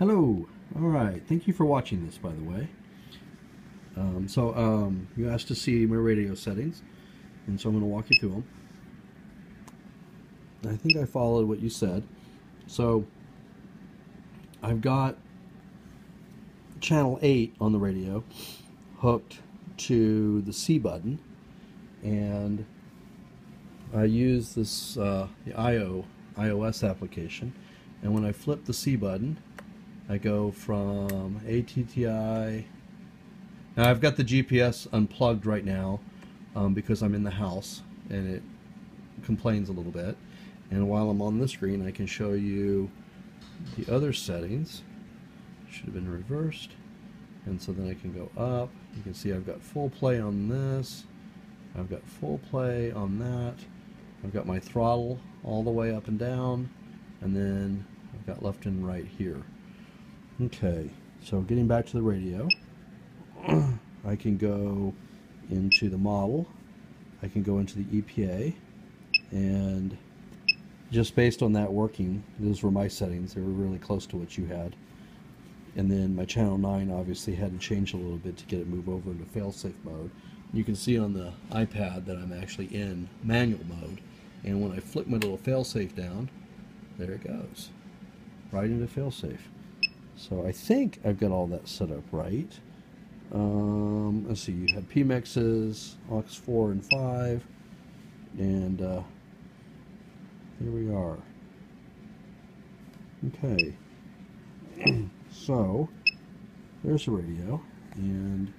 Hello. All right. Thank you for watching this, by the way. Um, so um, you asked to see my radio settings, and so I'm going to walk you through them. I think I followed what you said. So I've got channel 8 on the radio hooked to the C button, and I use this uh, the IO iOS application, and when I flip the C button, I go from ATTI. Now I've got the GPS unplugged right now um, because I'm in the house and it complains a little bit. And while I'm on the screen, I can show you the other settings. Should have been reversed. And so then I can go up. You can see I've got full play on this. I've got full play on that. I've got my throttle all the way up and down. And then I've got left and right here. Okay, so getting back to the radio, I can go into the model, I can go into the EPA, and just based on that working, those were my settings, they were really close to what you had. And then my channel 9 obviously had to change a little bit to get it move over into failsafe mode. You can see on the iPad that I'm actually in manual mode. And when I flick my little failsafe down, there it goes. Right into failsafe. So I think I've got all that set up right. Um, let's see, you had PMEXs, aux 4 and 5, and uh, here we are. Okay, so there's the radio, and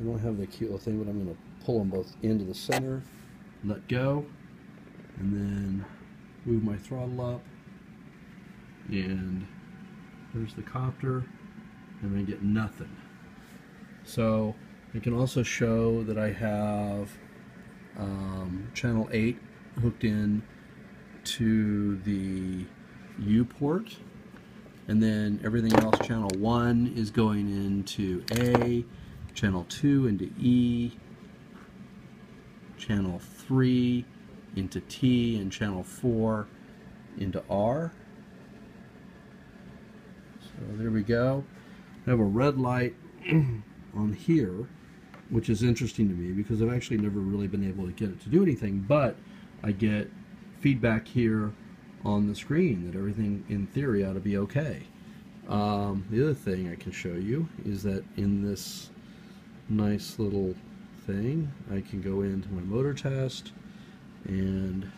I don't have the cute little thing, but I'm going to pull them both into the center, let go, and then move my throttle up, and there's the copter, and I get nothing. So I can also show that I have um, channel 8 hooked in to the U port and then everything else channel 1 is going into A channel 2 into E channel 3 into T and channel 4 into R there we go. I have a red light on here, which is interesting to me because I've actually never really been able to get it to do anything, but I get feedback here on the screen that everything in theory ought to be okay. Um, the other thing I can show you is that in this nice little thing, I can go into my motor test and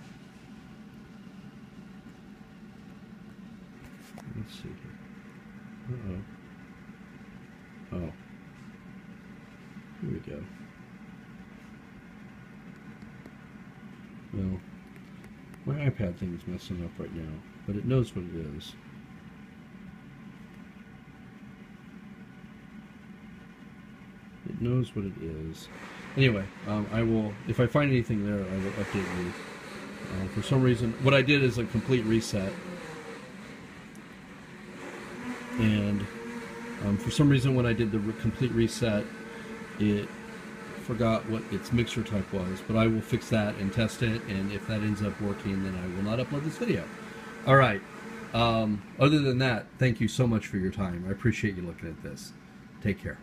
let's see here. Uh-oh. Oh. Here we go. Well, my iPad thing is messing up right now, but it knows what it is. It knows what it is. Anyway, um, I will, if I find anything there, I will update you. Uh, for some reason, what I did is a complete reset and um, for some reason when I did the re complete reset it forgot what its mixer type was but I will fix that and test it and if that ends up working then I will not upload this video. Alright um, other than that thank you so much for your time. I appreciate you looking at this. Take care